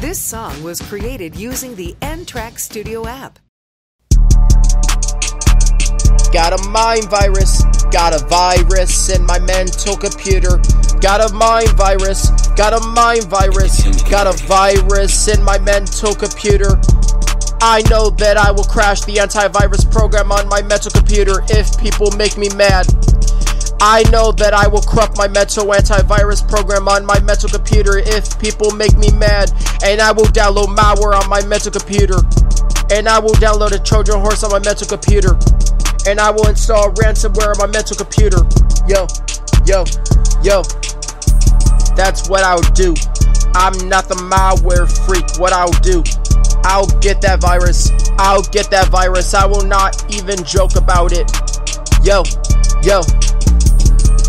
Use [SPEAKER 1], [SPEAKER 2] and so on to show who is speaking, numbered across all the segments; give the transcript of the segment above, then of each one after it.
[SPEAKER 1] This song was created using the N Track Studio app.
[SPEAKER 2] Got a mind virus, got a virus in my mental computer. Got a mind virus, got a mind virus, got a virus in my mental computer. I know that I will crash the antivirus program on my mental computer if people make me mad. I know that I will corrupt my mental antivirus program on my mental computer if people make me mad. And I will download malware on my mental computer. And I will download a Trojan horse on my mental computer. And I will install ransomware on my mental computer. Yo, yo, yo. That's what I'll do. I'm not the malware freak. What I'll do. I'll get that virus. I'll get that virus. I will not even joke about it. Yo, yo.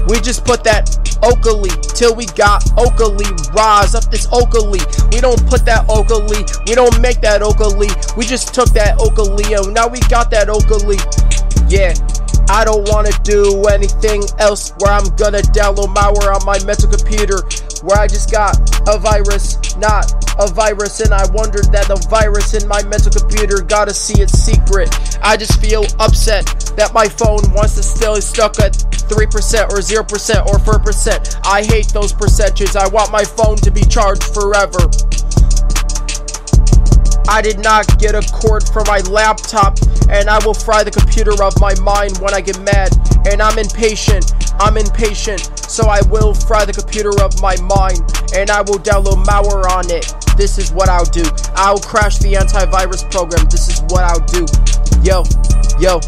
[SPEAKER 2] We just put that Oakley till we got Oakley. Rise up this Oakley. We don't put that Oakley. We don't make that Oakley. We just took that Oakley and now we got that Oakley. Yeah. I don't want to do anything else where I'm gonna download malware on my mental computer where I just got a virus, not a virus, and I wondered that the virus in my mental computer gotta see its secret. I just feel upset that my phone wants to still is stuck at 3% or 0% or 4%. I hate those percentages. I want my phone to be charged forever. I did not get a cord for my laptop, and I will fry the computer of my mind when I get mad. And I'm impatient, I'm impatient, so I will fry the computer of my mind, and I will download malware on it. This is what I'll do. I'll crash the antivirus program. This is what I'll do. Yo, yo,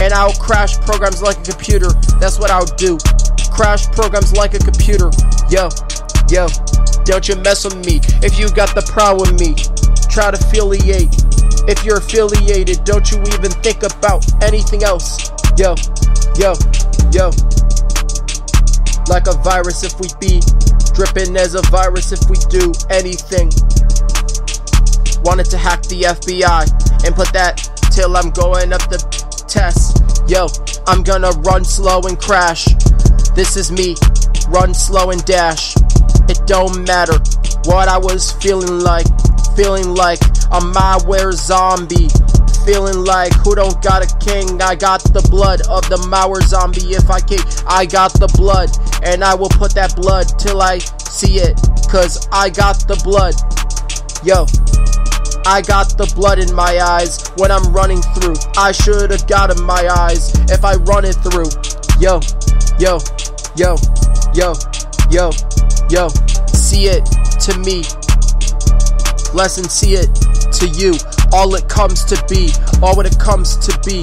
[SPEAKER 2] and I'll crash programs like a computer. That's what I'll do. Crash programs like a computer. Yo, yo, don't you mess with me if you got the problem with me try to affiliate. If you're affiliated, don't you even think about anything else. Yo, yo, yo. Like a virus if we be dripping as a virus if we do anything. Wanted to hack the FBI and put that till I'm going up the test. Yo, I'm gonna run slow and crash. This is me, run slow and dash. It don't matter what I was feeling like feeling like a malware zombie. Feeling like who don't got a king? I got the blood of the malware zombie. If I can, I got the blood, and I will put that blood till I see it. Cause I got the blood. Yo, I got the blood in my eyes when I'm running through. I should have got in my eyes if I run it through. Yo, yo, yo, yo, yo, yo. See it to me lesson, see it to you. All it comes to be, all what it comes to be.